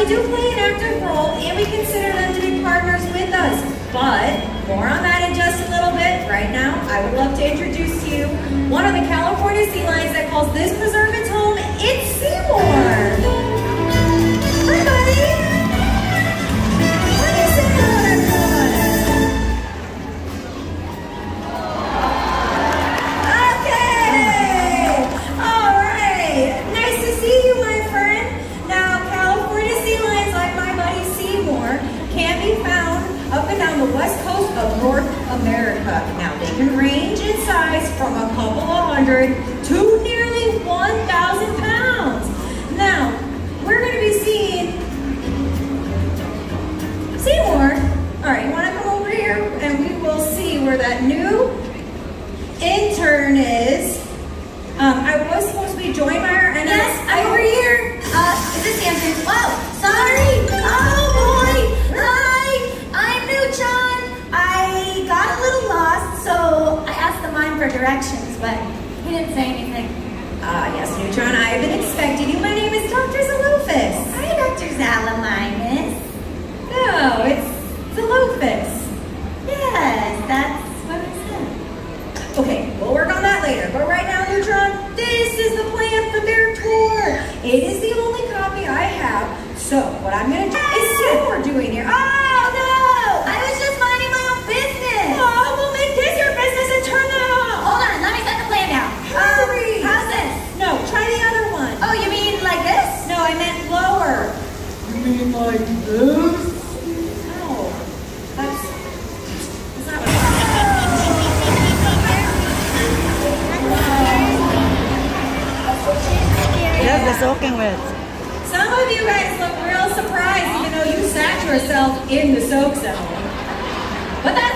They do play an active role, and we consider them to be partners with us. But more on that in just a little bit. Right now, I would love to introduce to you one of the California sea lions that calls this preserve its home. It's Seymour. Right, you want to come over here and we will see where that new intern is. Um, I was supposed to be Joymire and Yes, I, I'm over here. Uh, is this Hampton? Whoa, sorry. Oh boy. Hi, I'm Neutron. I got a little lost, so I asked the mime for directions, but he didn't say anything. Ah, yes, Neutron, I have been expecting you. My name is Dr. Zalophus. Hi, Dr. Zalaminus. No, it's Zalophus. Yes, that's what I said. Okay, we'll work on that later. But right now, Neutron, this is the plan for their tour. It is the only copy I have. So what I'm going to do is see what we're doing here. Oh, no! I was just minding my own business. Oh, we'll make this your business and turn that off. Hold on, let me set the plan down. Hurry. how's this? No, try the other one. Oh, you mean like this? No, I meant lower. You mean like this? No, that's, that's not what Yes, the soaking wet. Some of you guys look real surprised even though you sat yourself in the soak zone. But that's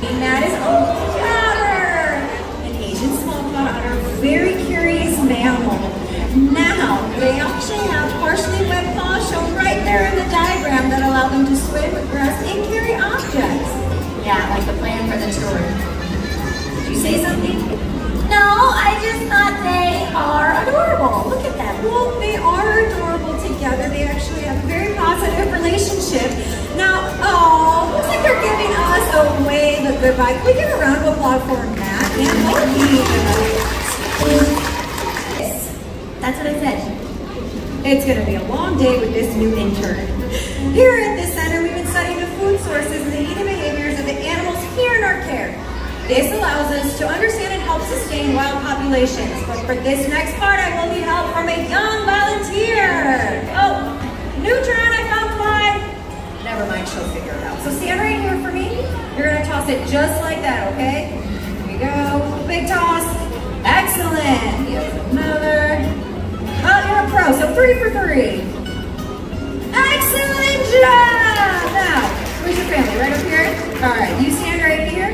And that is otter, an Asian small otter, very curious mammal. Now, they actually have partially webbed paws shown right there in the diagram that allow them to swim, rest, and carry objects. Yeah, like the plan for the tour. Did you say something? No, I just thought they are adorable. Look at them. Well, they are adorable together. They actually have very positive goodbye. Can we give a round of applause for Matt and Loki? Yes, That's what I said. It's going to be a long day with this new intern. Here at this center, we've been studying the food sources and the eating behaviors of the animals here in our care. This allows us to understand and help sustain wild populations. But for this next part, I will need help from a young It just like that, okay? Here we go. Big toss. Excellent. Another. Oh, you're a pro, so three for three. Excellent job! Now, where's your family? Right up here? All right, you stand right here.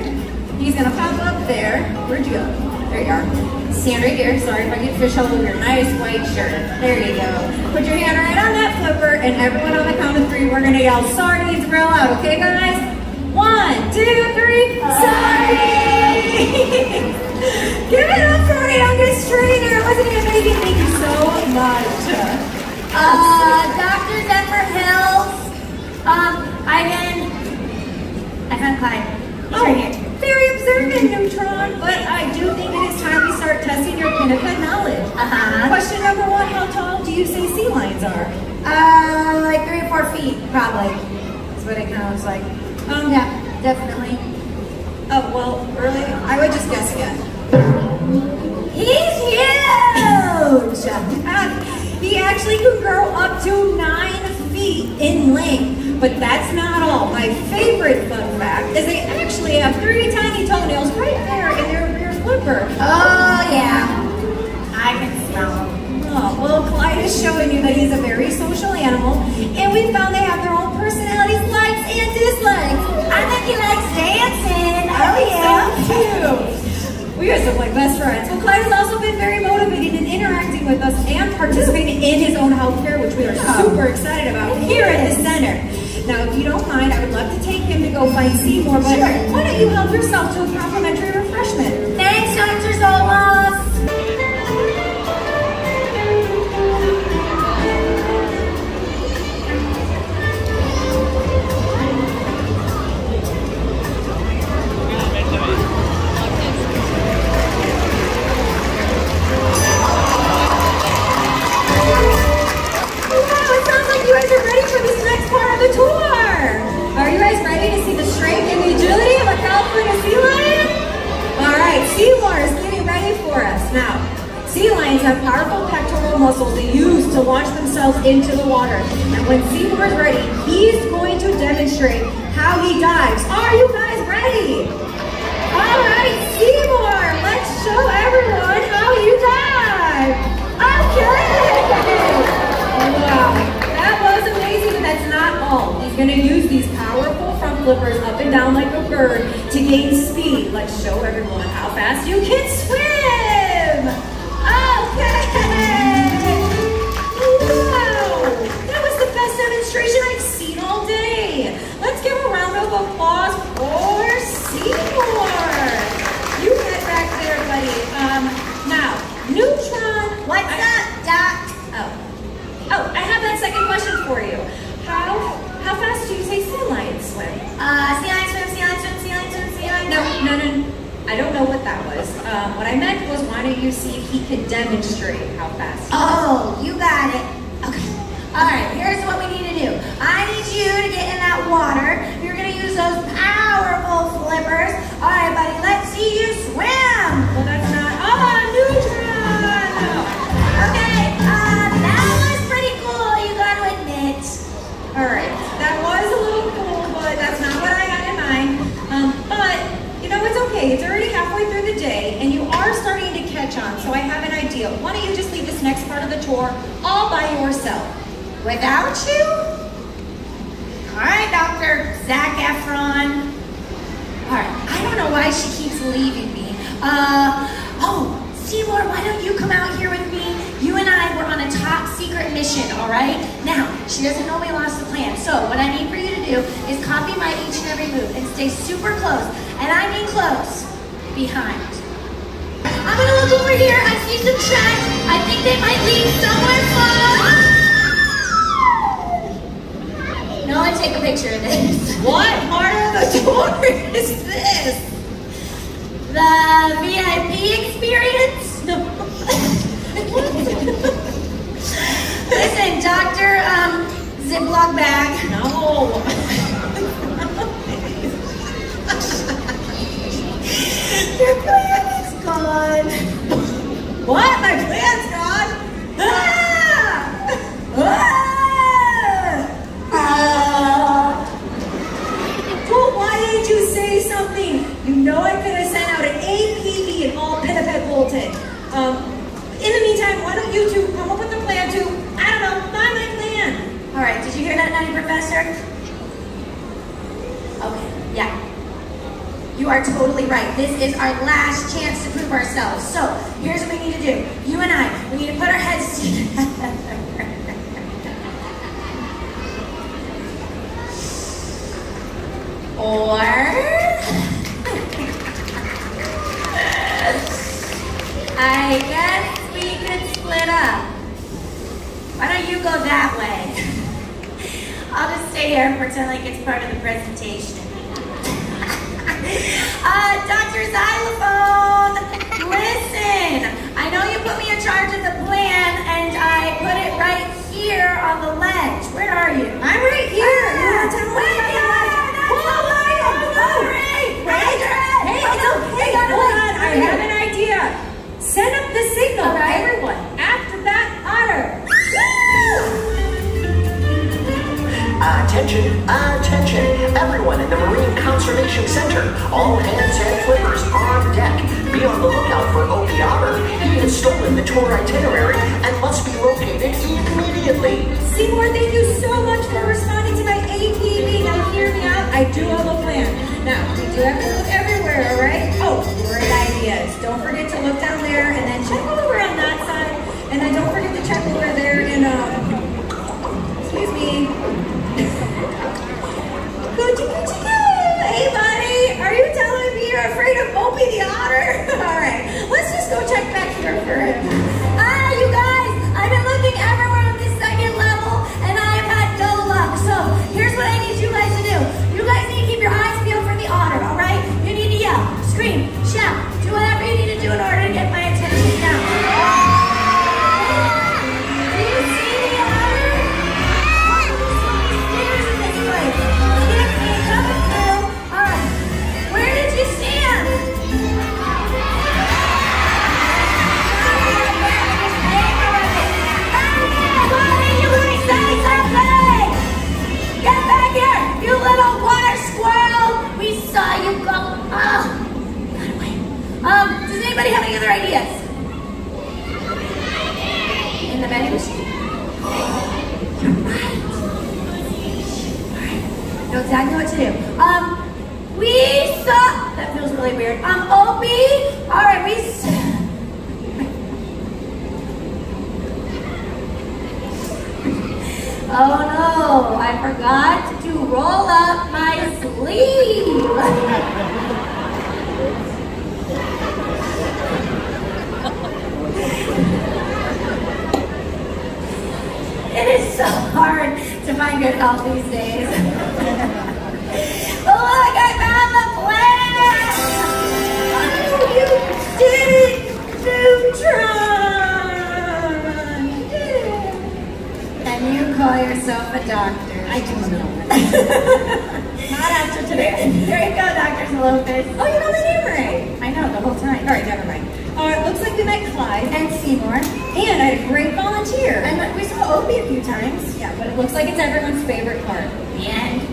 He's gonna pop up there. Where'd you go? There you are. Stand right here. Sorry if I get fish all over your nice white shirt. There you go. Put your hand right on that flipper, and everyone on the count of three, we're gonna yell sardines real loud. Okay, guys? One, two, three, sardines! Give it up for our youngest trainer. Wasn't it amazing? Thank you so much. Uh, Dr. Zephyr Hills. Um, Ivan. I found Clyde. He's right here. Very observant, Neutron. But I do think it is time we start testing your Pinniped knowledge. Uh-huh. Question number one, how tall do you say sea lions are? Uh, like three or four feet, probably. That's what it kind of looks like. Um, Yeah, definitely. Oh, well, early, I would just guess again. He's huge! He actually can grow up to nine feet. feet in length. But that's not all. My favorite fun fact is they actually have three tiny toenails right there in their rear flipper. Oh, yeah. I can smell them. Oh, well, Clyde is showing you that he's a very social animal, and we found they have their own personalities, likes and dislikes. He likes dancing. Oh, yeah. so. We are some like best friends. Well, Clyde has also been very motivated in interacting with us and participating in his own health care, which we are super excited about here at the center. Now, if you don't mind, I would love to take him to go find Seymour, but Sure. why don't you help yourself to a complimentary refreshment? Have powerful pectoral muscles they use to launch themselves into the water. And when Seymour is ready, he's going to demonstrate how he dives. Are you guys ready? All right, Seymour, let's show everyone how you dive. Okay. Wow, that was amazing, but that's not all. He's gonna use these powerful front flippers up and down like a bird to gain speed. Let's show everyone how fast you can swim. Uh, sea lion No, no, no. I don't know what that was. Um, what I meant was why don't you see if he could demonstrate how fast? Oh, you got it. Okay. All right, here's what we need to do. I need you to get in that water. You're going to use those powerful flippers. All right, buddy, let's see you swim. Idea. Why don't you just leave this next part of the tour all by yourself? Without you? All right, Dr. Zach Efron. All right, I don't know why she keeps leaving me. Uh, oh, Seymour, why don't you come out here with me? You and I were on a top secret mission, all right? Now, she doesn't know we lost the plan. So what I need for you to do is copy my each and every move and stay super close. And I mean close, behind. I'm gonna look over here. I see some tracks. I think they might lead somewhere far. No, I take a picture of this. What part of the tour is this? The VIP experience? No. Listen, Dr. Um, Ziploc bag. No. Your plan is gone. What? My plan's gone? Ah! Ah! Ah! Well, why didn't you say something? You know I could have sent out an APB and all Pinniped Bolton. Um, in the meantime, why don't you two come up with a plan to, I don't know, find my plan? All right, did you hear that, Nutty Professor? Okay, yeah. You are totally right. This is our last chance to prove ourselves. So, here's what we need to do. You and I, we need to put our heads together. or... I guess we could split up. Why don't you go that way? I'll just stay here and pretend like it's part of the presentation. uh, Dr. Xylophone, listen. I know you put me in charge of the plan, and I put it right here on the ledge. Where are you? I'm right here. You wanna tell me Right about here. the That's Whoa, the line. whoa, I'm whoa. sorry. Hey, hey, it's okay. Hold on. I have an idea. tour itinerary and must be located immediately. Seymour, thank you so much for responding to my APB. Now hear me out, I do have a plan. Now, we do have to look Oh no, I forgot to roll up my sleeve. it is so hard to find good help these days. but look, oh, I found Lopez. Oh, you know the name right. I know, the whole time. All right, never mind. Uh, it looks like we met Clyde and Seymour, and I had a great volunteer. And we saw Opie a few times. Yeah, but it looks like it's everyone's favorite part, the end.